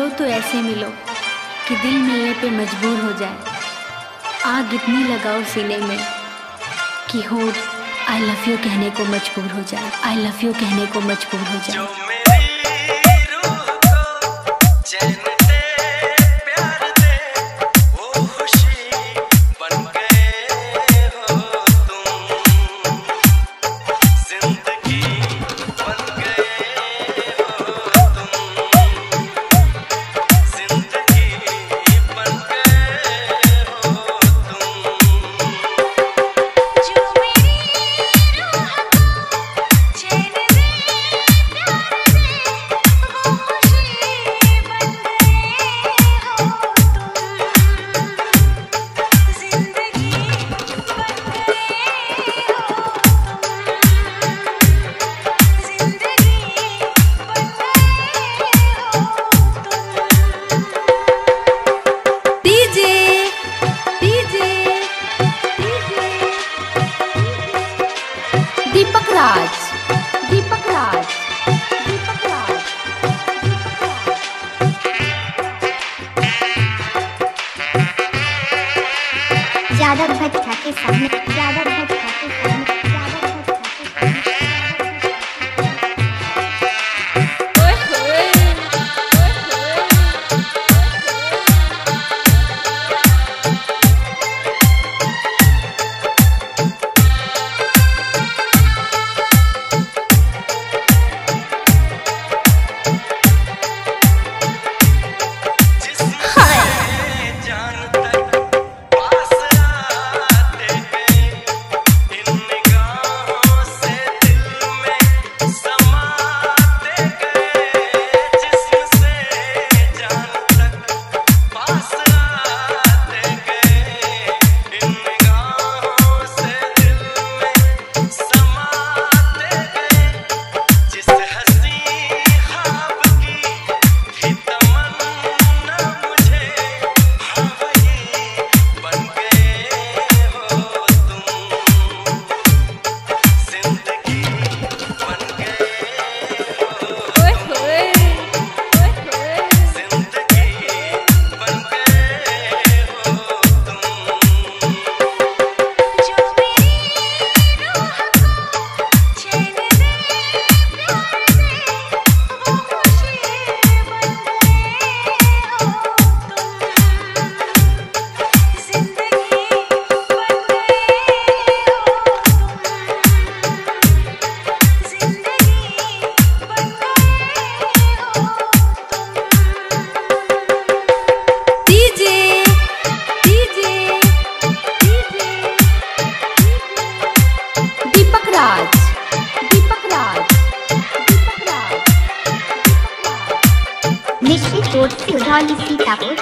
मिलो तो ऐसे मिलो कि दिल मिलने पे मजबूर हो जाए। आग इतनी लगाओ सीने में कि हो आई लव यू कहने को मजबूर हो जाए। आई लव यू कहने को मजबूर हो जाए। Maharaj. মিষ্টি করছি ধন সীতাপুর